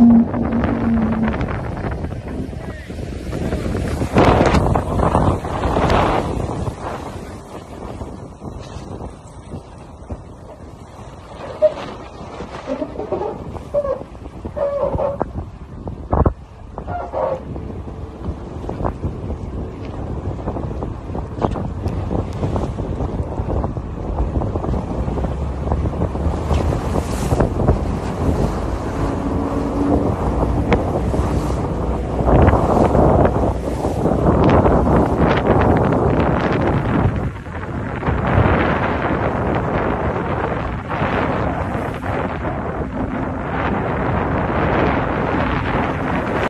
Mm-hmm.